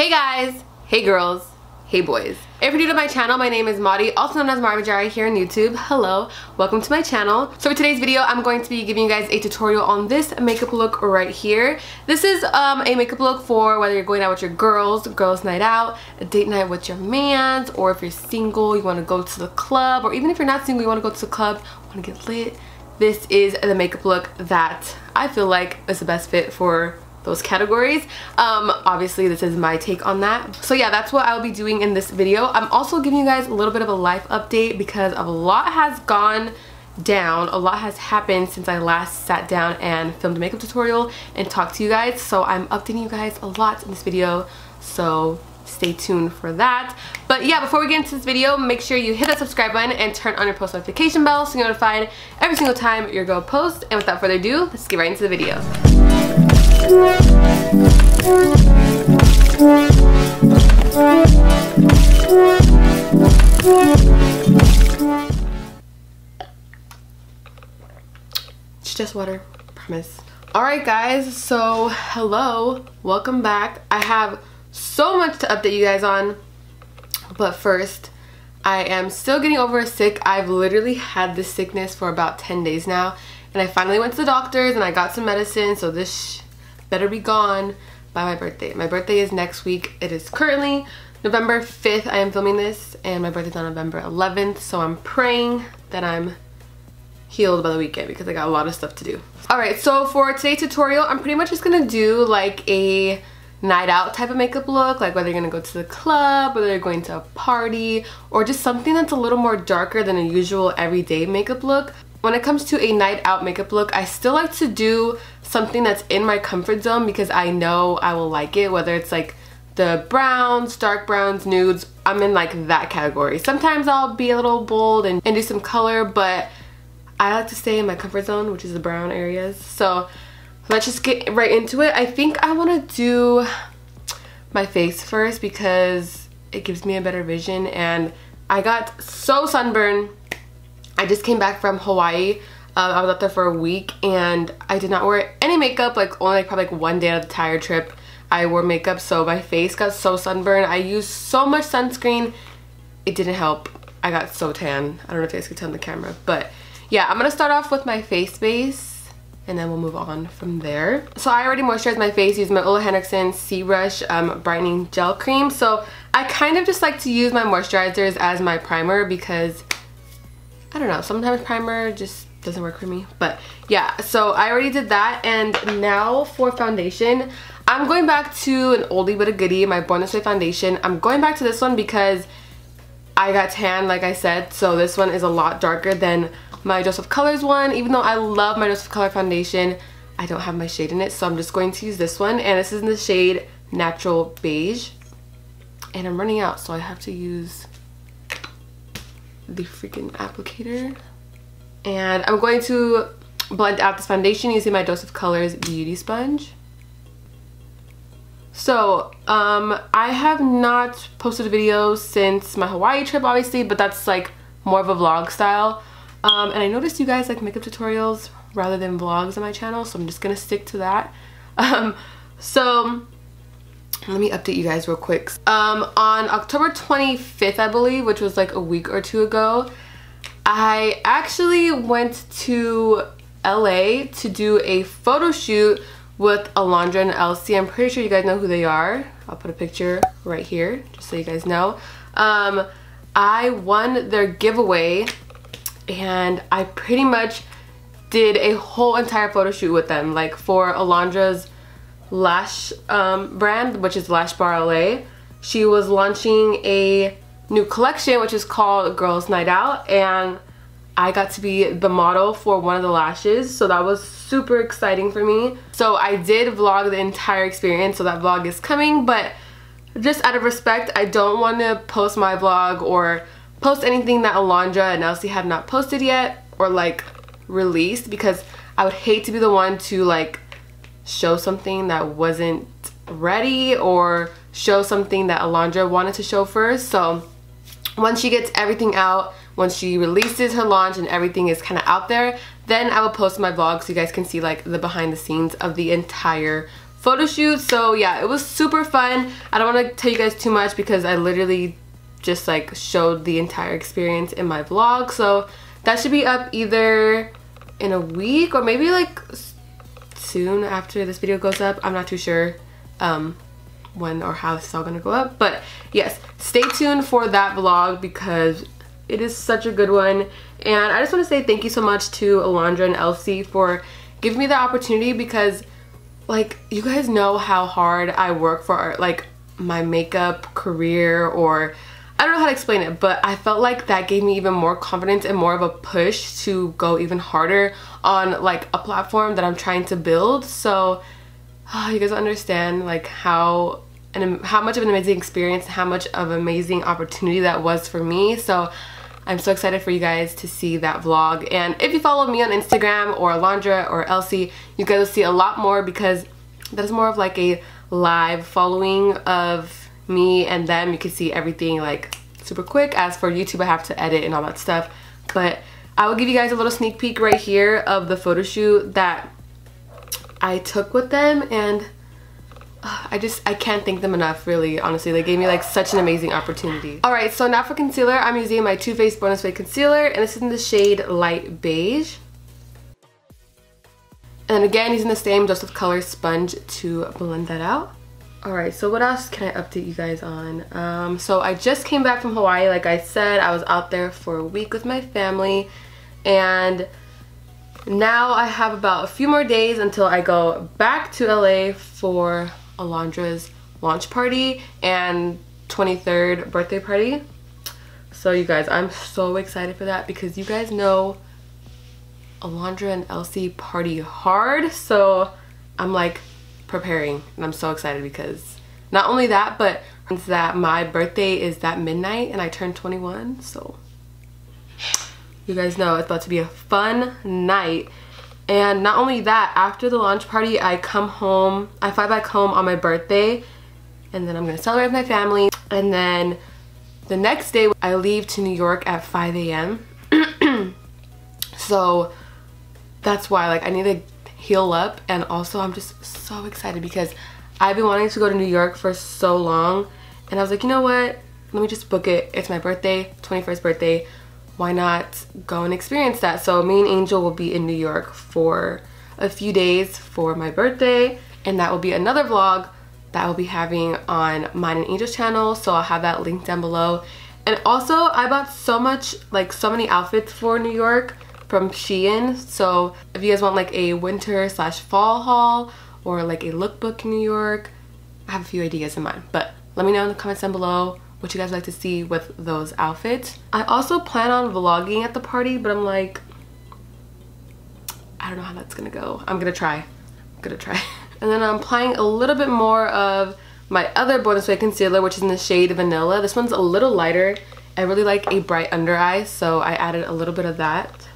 Hey guys, hey girls, hey boys. If you're new to my channel, my name is Mari, also known as Mari Bajari here on YouTube. Hello, welcome to my channel. So for today's video, I'm going to be giving you guys a tutorial on this makeup look right here. This is um, a makeup look for whether you're going out with your girls, girls night out, a date night with your mans, or if you're single, you want to go to the club, or even if you're not single, you want to go to the club, want to get lit. This is the makeup look that I feel like is the best fit for those categories. Um, obviously this is my take on that. So yeah, that's what I'll be doing in this video. I'm also giving you guys a little bit of a life update because a lot has gone down. A lot has happened since I last sat down and filmed a makeup tutorial and talked to you guys. So I'm updating you guys a lot in this video. So stay tuned for that. But yeah, before we get into this video, make sure you hit that subscribe button and turn on your post notification bell so you're notified every single time your girl posts. And without further ado, let's get right into the video. It's just water, promise. Alright guys, so hello, welcome back. I have so much to update you guys on, but first, I am still getting over sick. I've literally had this sickness for about 10 days now, and I finally went to the doctors and I got some medicine, so this better be gone by my birthday. My birthday is next week. It is currently November 5th. I am filming this and my birthday's on November 11th. So I'm praying that I'm healed by the weekend because I got a lot of stuff to do. Alright, so for today's tutorial, I'm pretty much just to do like a night out type of makeup look like whether you're gonna go to the club whether you're going to a party or just something that's a little more darker than a usual everyday makeup look when it comes to a night out makeup look I still like to do something that's in my comfort zone because I know I will like it whether it's like the browns, dark browns, nudes, I'm in like that category. Sometimes I'll be a little bold and, and do some color but I like to stay in my comfort zone which is the brown areas so let's just get right into it. I think I want to do my face first because it gives me a better vision and I got so sunburned. I just came back from Hawaii. Um, I was out there for a week and I did not wear any makeup like only like probably like one day of the entire trip I wore makeup so my face got so sunburned. I used so much sunscreen. It didn't help. I got so tan. I don't know if you guys can tell on the camera but yeah I'm gonna start off with my face base and then we'll move on from there. So I already moisturized my face using my Ole Henriksen C-Rush um, Brightening Gel Cream. So I kind of just like to use my moisturizers as my primer because, I don't know, sometimes primer just doesn't work for me. But yeah, so I already did that. And now for foundation, I'm going back to an oldie but a goodie, my This Way foundation. I'm going back to this one because I got tan, like I said. So this one is a lot darker than my Dose of Colors one. Even though I love my Dose of Color foundation, I don't have my shade in it. So I'm just going to use this one. And this is in the shade Natural Beige. And I'm running out, so I have to use the freaking applicator. And I'm going to blend out this foundation using my Dose of Colors Beauty Sponge. So, um, I have not posted a video since my Hawaii trip, obviously, but that's like more of a vlog style. Um, and I noticed you guys like makeup tutorials rather than vlogs on my channel, so I'm just gonna stick to that. Um, so let me update you guys real quick. Um, on October 25th, I believe, which was like a week or two ago, I actually went to LA to do a photo shoot with Alondra and Elsy. I'm pretty sure you guys know who they are. I'll put a picture right here, just so you guys know. Um, I won their giveaway and I pretty much did a whole entire photo shoot with them like for Alondra's lash um, brand which is Lash Bar LA she was launching a new collection which is called Girls Night Out and I got to be the model for one of the lashes so that was super exciting for me. So I did vlog the entire experience so that vlog is coming but just out of respect I don't want to post my vlog or post anything that Alondra and Elsy have not posted yet or like released because I would hate to be the one to like show something that wasn't ready or show something that Alondra wanted to show first. So once she gets everything out, once she releases her launch and everything is kind of out there, then I will post my vlog so you guys can see like the behind the scenes of the entire photo shoot. So yeah, it was super fun. I don't want to tell you guys too much because I literally just like showed the entire experience in my vlog. So that should be up either in a week or maybe like soon after this video goes up. I'm not too sure um, when or how this is all gonna go up. But yes, stay tuned for that vlog because it is such a good one. And I just want to say thank you so much to Alondra and Elsy for giving me the opportunity because like you guys know how hard I work for like my makeup career or I don't know how to explain it, but I felt like that gave me even more confidence and more of a push to go even harder on like a platform that I'm trying to build. So oh, you guys understand like how and how much of an amazing experience, how much of an amazing opportunity that was for me. So I'm so excited for you guys to see that vlog. And if you follow me on Instagram or Alondra or Elsy, you guys will see a lot more because that is more of like a live following of me and them. You can see everything like super quick. As for YouTube, I have to edit and all that stuff. But I will give you guys a little sneak peek right here of the photo shoot that I took with them and uh, I just, I can't thank them enough, really, honestly. They gave me, like, such an amazing opportunity. Alright, so now for concealer, I'm using my Too Faced Born This Way Concealer, and this is in the shade Light Beige. And again, using the same Dose of Color sponge to blend that out. Alright, so what else can I update you guys on? Um, so I just came back from Hawaii, like I said. I was out there for a week with my family, and now I have about a few more days until I go back to LA for Alondra's launch party and 23rd birthday party. So you guys, I'm so excited for that because you guys know Alondra and Elsy party hard. So I'm like preparing and I'm so excited because not only that, but that my birthday is that midnight and I turn 21. So you guys know it's about to be a fun night and not only that, after the launch party, I come home, I fly back home on my birthday, and then I'm gonna celebrate with my family. And then the next day, I leave to New York at 5 a.m. so that's why, like, I need to heal up. And also, I'm just so excited because I've been wanting to go to New York for so long. And I was like, you know what? Let me just book it. It's my birthday, 21st birthday why not go and experience that? So me and Angel will be in New York for a few days for my birthday and that will be another vlog that I will be having on mine and Angel's channel so I'll have that linked down below. And also I bought so much like so many outfits for New York from Shein so if you guys want like a winter slash fall haul or like a lookbook in New York I have a few ideas in mind but let me know in the comments down below what you guys like to see with those outfits. I also plan on vlogging at the party, but I'm like, I don't know how that's gonna go. I'm gonna try, I'm gonna try. And then I'm applying a little bit more of my other Born This Way concealer, which is in the shade Vanilla. This one's a little lighter. I really like a bright under eye, so I added a little bit of that.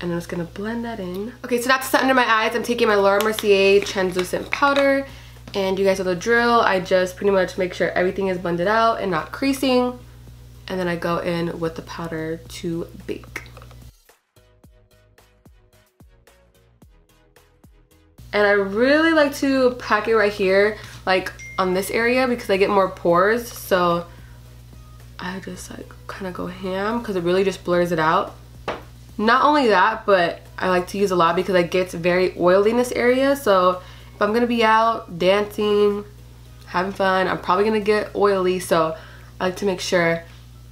And I'm just gonna blend that in. Okay, so that's set under my eyes. I'm taking my Laura Mercier translucent powder and you guys know the drill. I just pretty much make sure everything is blended out and not creasing. And then I go in with the powder to bake. And I really like to pack it right here, like on this area because I get more pores. So I just like kind of go ham because it really just blurs it out. Not only that, but I like to use a lot because it gets very oily in this area. So if I'm gonna be out dancing, having fun, I'm probably gonna get oily. So I like to make sure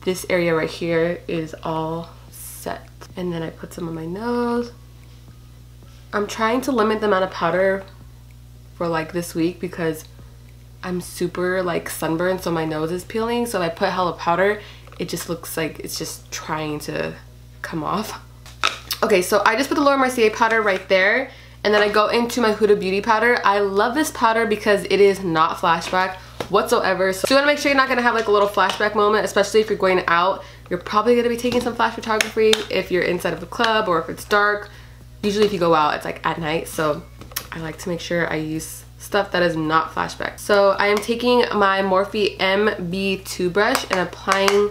this area right here is all set. And then I put some on my nose. I'm trying to limit the amount of powder for like this week because I'm super like sunburned so my nose is peeling so if I put hella powder it just looks like it's just trying to come off. Okay so I just put the Laura Mercier powder right there and then I go into my Huda Beauty powder. I love this powder because it is not flashback whatsoever. So you wanna make sure you're not gonna have like a little flashback moment, especially if you're going out. You're probably gonna be taking some flash photography if you're inside of a club or if it's dark. Usually if you go out, it's like at night. So I like to make sure I use stuff that is not flashback. So I am taking my Morphe MB2 brush and applying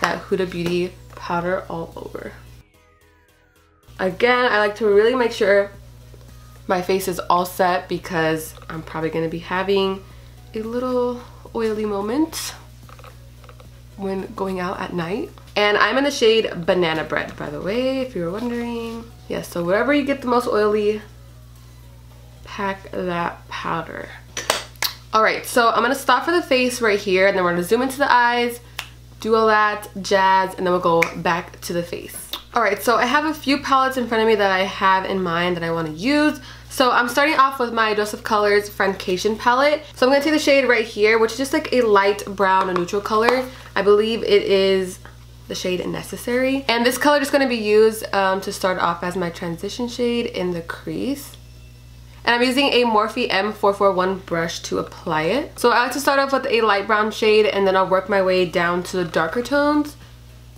that Huda Beauty powder all over. Again, I like to really make sure my face is all set because I'm probably going to be having a little oily moment when going out at night. And I'm in the shade Banana Bread, by the way, if you were wondering. Yeah, so wherever you get the most oily, pack that powder. All right, so I'm gonna stop for the face right here, and then we're gonna zoom into the eyes, do all that jazz, and then we'll go back to the face. All right, so I have a few palettes in front of me that I have in mind that I wanna use. So I'm starting off with my Dose of Colors Friendcation palette. So I'm going to take the shade right here, which is just like a light brown, a neutral color. I believe it is the shade Necessary. And this color is going to be used um, to start off as my transition shade in the crease. And I'm using a Morphe M441 brush to apply it. So I like to start off with a light brown shade and then I'll work my way down to the darker tones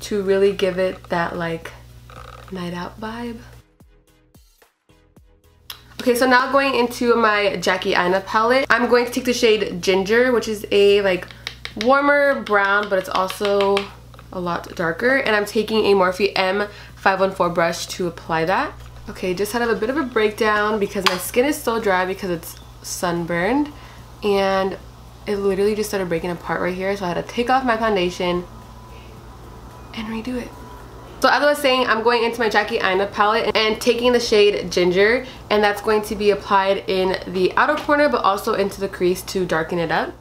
to really give it that like night out vibe. Okay, so now going into my Jackie Aina palette, I'm going to take the shade Ginger, which is a like warmer brown, but it's also a lot darker. And I'm taking a Morphe M514 brush to apply that. Okay, just had a bit of a breakdown because my skin is so dry because it's sunburned. And it literally just started breaking apart right here. So I had to take off my foundation and redo it. So as I was saying, I'm going into my Jackie Aina palette and taking the shade Ginger and that's going to be applied in the outer corner but also into the crease to darken it up.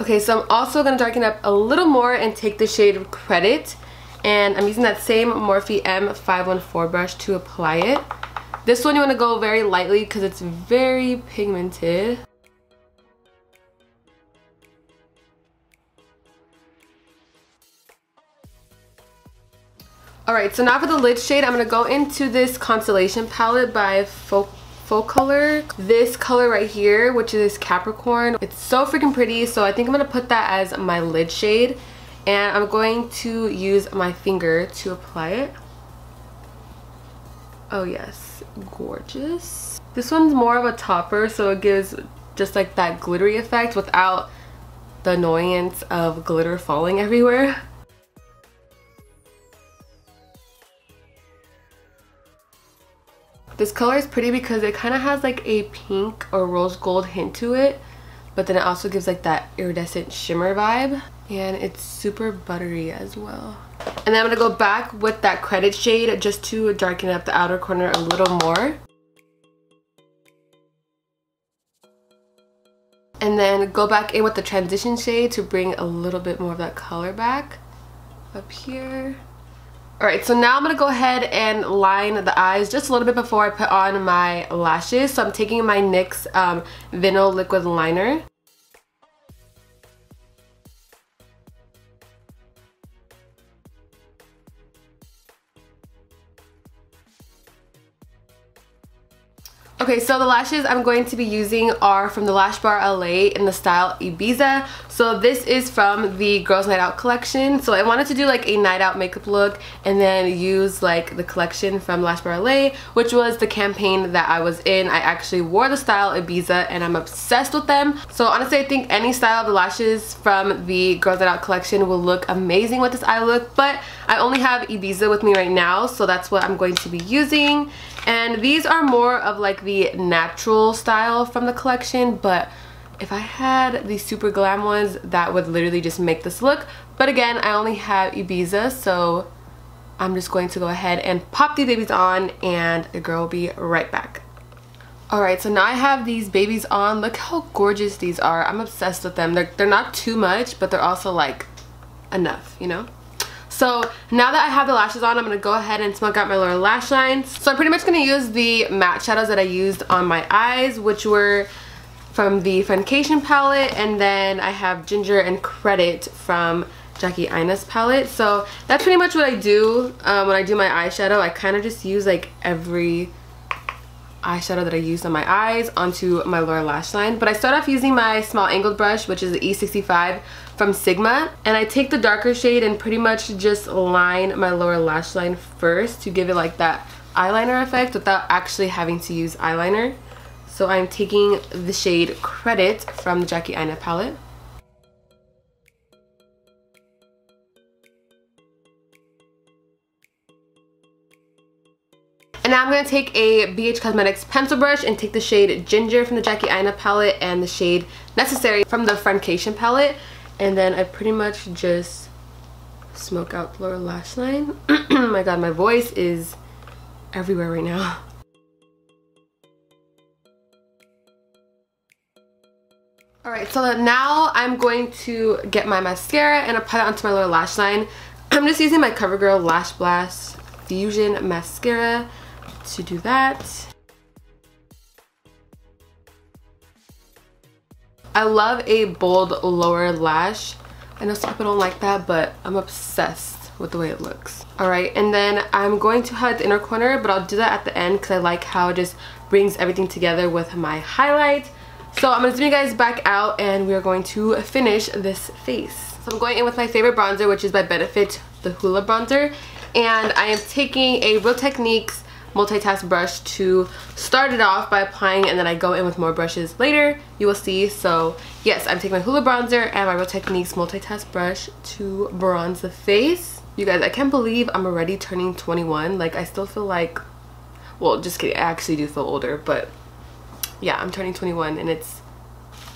Okay, so I'm also going to darken up a little more and take the shade Credit and I'm using that same Morphe M514 brush to apply it. This one you want to go very lightly because it's very pigmented. Alright, so now for the lid shade, I'm going to go into this Constellation palette by Faux, Focallure. This color right here, which is Capricorn. It's so freaking pretty, so I think I'm going to put that as my lid shade. And I'm going to use my finger to apply it. Oh yes, gorgeous. This one's more of a topper so it gives just like that glittery effect without the annoyance of glitter falling everywhere. This color is pretty because it kind of has like a pink or rose gold hint to it but then it also gives like that iridescent shimmer vibe and it's super buttery as well. And then I'm to go back with that credit shade just to darken up the outer corner a little more. And then go back in with the transition shade to bring a little bit more of that color back up here. Alright, so now I'm going to go ahead and line the eyes just a little bit before I put on my lashes. So I'm taking my NYX um, Vinyl Liquid Liner. Okay, so the lashes I'm going to be using are from the Lash Bar LA in the style Ibiza. So this is from the Girls Night Out collection. So I wanted to do like a night out makeup look and then use like the collection from Lash Bar LA, which was the campaign that I was in. I actually wore the style Ibiza and I'm obsessed with them. So honestly, I think any style of the lashes from the Girls Night Out collection will look amazing with this eye look, but I only have Ibiza with me right now, so that's what I'm going to be using. And these are more of like the natural style from the collection, but if I had the super glam ones, that would literally just make this look. But again, I only have Ibiza, so I'm just going to go ahead and pop these babies on and the girl will be right back. Alright, so now I have these babies on. Look how gorgeous these are. I'm obsessed with them. They're, they're not too much, but they're also like enough, you know? So now that I have the lashes on, I'm going to go ahead and smoke out my lower lash lines. So I'm pretty much going to use the matte shadows that I used on my eyes, which were from the Friendcation palette. And then I have Ginger and Credit from Jackie Aina's palette. So that's pretty much what I do um, when I do my eyeshadow. I kind of just use like every eyeshadow that I used on my eyes onto my lower lash line. But I start off using my small angled brush, which is the E65 from Sigma. And I take the darker shade and pretty much just line my lower lash line first to give it like that eyeliner effect without actually having to use eyeliner. So I'm taking the shade Credit from the Jackie Aina palette. And now I'm going to take a BH Cosmetics pencil brush and take the shade Ginger from the Jackie Aina palette and the shade Necessary from the Friendcation palette and then I pretty much just smoke out the lower lash line. my god, my voice is everywhere right now. Alright, so now I'm going to get my mascara and apply it onto my lower lash line. I'm just using my CoverGirl Lash Blast Fusion Mascara to do that. I love a bold lower lash. I know some people don't like that, but I'm obsessed with the way it looks. Alright, and then I'm going to highlight the inner corner, but I'll do that at the end because I like how it just brings everything together with my highlight. So I'm going to zoom you guys back out and we are going to finish this face. So I'm going in with my favorite bronzer which is by Benefit, the Hoola bronzer. And I am taking a Real Techniques multitask brush to start it off by applying and then I go in with more brushes later you will see. So yes I'm taking my Hoola bronzer and my Real Techniques multitask brush to bronze the face. You guys I can't believe I'm already turning 21 like I still feel like well just kidding I actually do feel older but yeah, I'm turning 21 and it's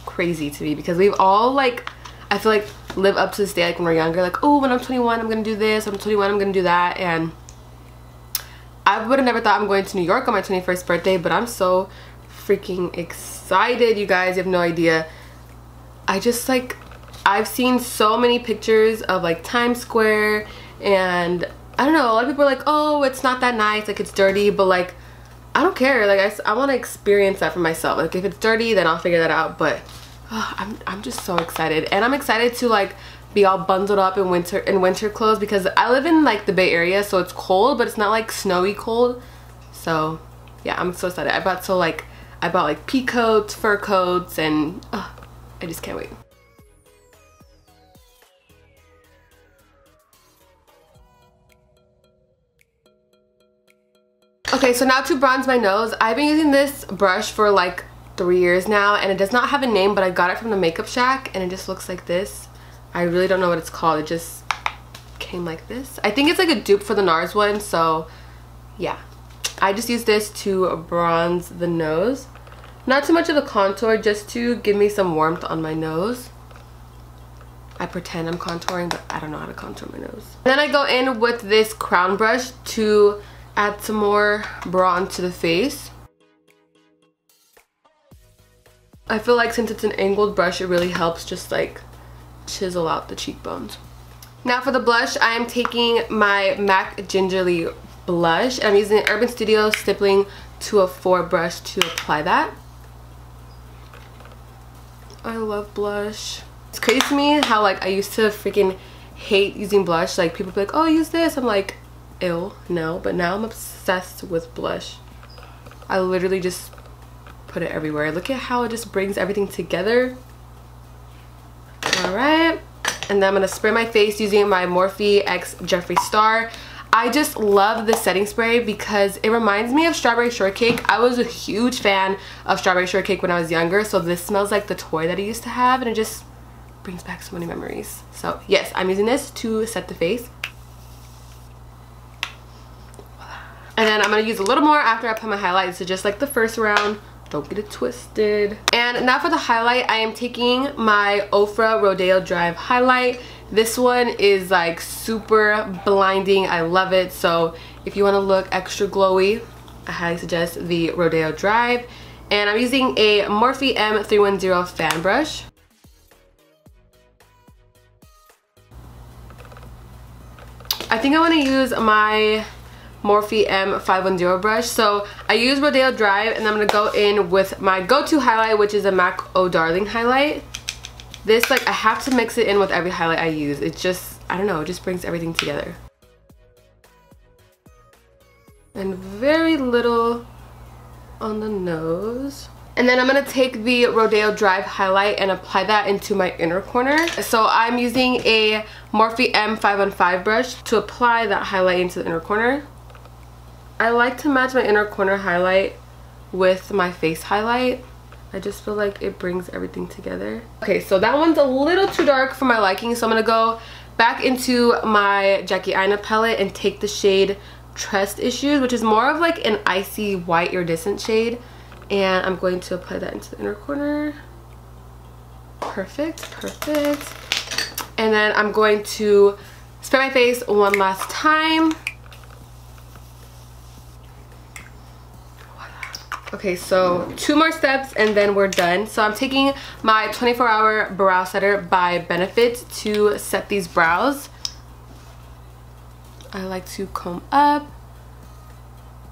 crazy to me because we've all like, I feel like live up to this day like when we're younger, like, oh, when I'm 21, I'm gonna do this, when I'm 21, I'm gonna do that. And I would have never thought I'm going to New York on my 21st birthday, but I'm so freaking excited, you guys. You have no idea. I just like, I've seen so many pictures of like Times Square and I don't know, a lot of people are like, oh, it's not that nice, like it's dirty, but like, I don't care. Like I, I want to experience that for myself. Like if it's dirty, then I'll figure that out. But oh, I'm I'm just so excited, and I'm excited to like be all bundled up in winter in winter clothes because I live in like the Bay Area, so it's cold, but it's not like snowy cold. So yeah, I'm so excited. I bought so like I bought like pea coats, fur coats, and oh, I just can't wait. Okay, so now to bronze my nose. I've been using this brush for like three years now and it does not have a name but I got it from the Makeup Shack and it just looks like this. I really don't know what it's called. It just came like this. I think it's like a dupe for the NARS one so yeah. I just use this to bronze the nose. Not too much of the contour just to give me some warmth on my nose. I pretend I'm contouring but I don't know how to contour my nose. Then I go in with this crown brush to add some more bronze to the face. I feel like since it's an angled brush, it really helps just like chisel out the cheekbones. Now for the blush, I am taking my MAC Gingerly blush. I'm using Urban Studio Stippling 204 brush to apply that. I love blush. It's crazy to me how like I used to freaking hate using blush. Like people be like, oh use this. I'm like, ill no but now i'm obsessed with blush i literally just put it everywhere look at how it just brings everything together and then i'm gonna spray my face using my morphe x jeffree star I just love the setting spray because it reminds me of strawberry shortcake. I was a huge fan of strawberry shortcake when I was younger, so this smells like the toy that I used to have and it just brings back so many memories. So yes, I'm using this to set the face. And then I'm going to use a little more after I put my highlight. So just like the first round. Don't get it twisted. And now for the highlight, I am taking my Ofra Rodeo Drive highlight. This one is like super blinding. I love it. So if you want to look extra glowy, I highly suggest the Rodeo Drive. And I'm using a Morphe M310 fan brush. I think I want to use my Morphe M510 brush. So I use Rodeo Drive and I'm going to go in with my go-to highlight which is a MAC Oh Darling highlight. This like I have to mix it in with every highlight I use. It just, I don't know, it just brings everything together. And very little on the nose. And then I'm going to take the Rodeo Drive highlight and apply that into my inner corner. So I'm using a Morphe M515 brush to apply that highlight into the inner corner. I like to match my inner corner highlight with my face highlight. I just feel like it brings everything together. Okay, so that one's a little too dark for my liking, so I'm gonna go back into my Jackie Aina palette and take the shade Trust Issues, which is more of like an icy white iridescent shade. And I'm going to apply that into the inner corner. Perfect, perfect. And then I'm going to spray my face one last time. Okay, so two more steps and then we're done. So I'm taking my 24 hour brow setter by Benefit to set these brows. I like to comb up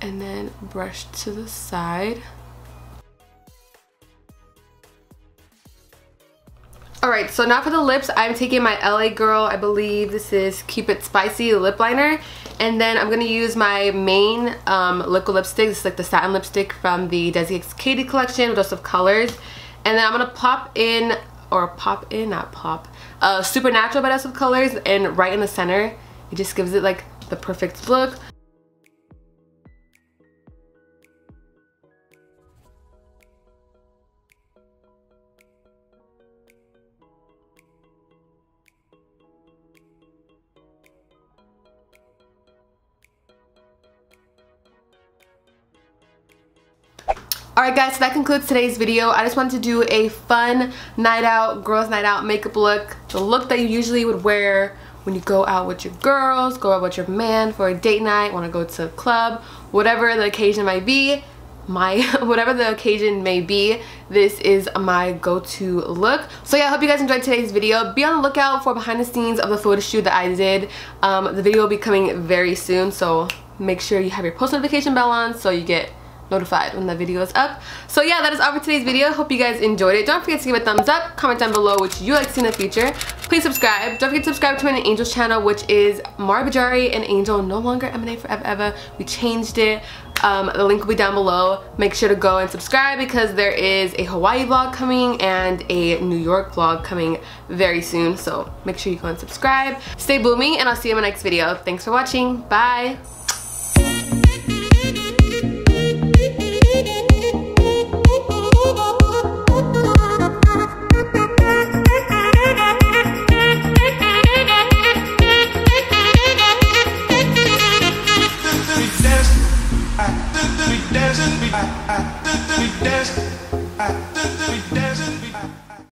and then brush to the side. Alright, so now for the lips, I'm taking my LA Girl, I believe this is Keep It Spicy lip liner. And then I'm going to use my main um, liquid lipstick. This is like the satin lipstick from the Desi X Katy collection lots of colors. And then I'm going to pop in, or pop in, not pop, uh, Supernatural by Dose of Colors and right in the center. It just gives it like the perfect look. Alright guys, so that concludes today's video. I just wanted to do a fun night out, girls night out makeup look. The look that you usually would wear when you go out with your girls, go out with your man for a date night, want to go to a club, whatever the occasion might be. My, whatever the occasion may be, this is my go-to look. So yeah, I hope you guys enjoyed today's video. Be on the lookout for behind the scenes of the photo shoot that I did. Um, the video will be coming very soon, so make sure you have your post notification bell on so you get notified when the video is up. So yeah, that is all for today's video. Hope you guys enjoyed it. Don't forget to give a thumbs up. Comment down below which you like to see in the future. Please subscribe. Don't forget to subscribe to my Angel's channel, which is Mari Bajari and Angel, no longer M&A Forever Ever. We changed it. Um, the link will be down below. Make sure to go and subscribe because there is a Hawaii vlog coming and a New York vlog coming very soon. So make sure you go and subscribe. Stay blooming and I'll see you in my next video. Thanks for watching. Bye.